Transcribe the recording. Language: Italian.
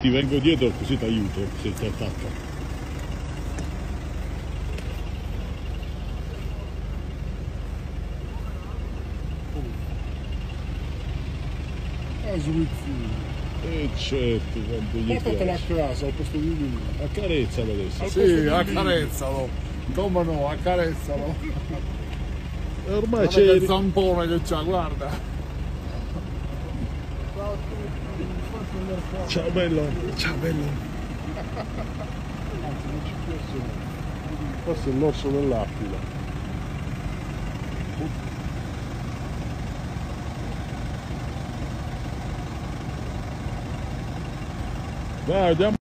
Ti vengo dietro così ti aiuto se ti attacca. Ah, swizzino. E certo, quando gli Portatela a piace. casa al posto di lui. Accarezzalo adesso. Sì, accarezzalo. Come no, accarezzalo. E Ormai Guarda c'è che zampone che c'ha, guarda. Ciao bello, ciao bello. Questo è l'orso dell'aquila. Dai, andiamo.